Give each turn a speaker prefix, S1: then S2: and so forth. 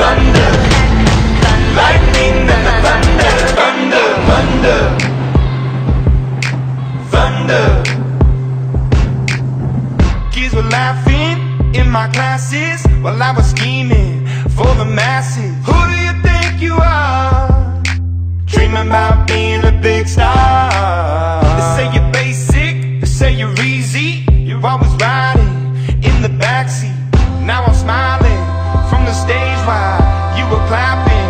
S1: Thunder. Lightning and the thunder. Thunder, thunder. Thunder. Kids were laughing in my classes while I was scheming for the masses. Who do you think you are? Dreaming about being a big star. They say you're basic, they say you're easy. You're always riding in the backseat. Now I'm smiling from the stage while you were clapping